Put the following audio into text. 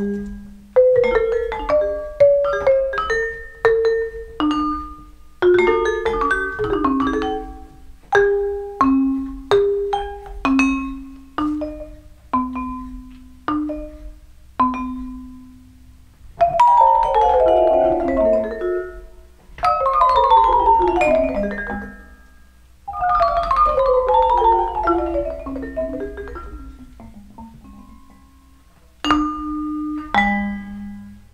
Música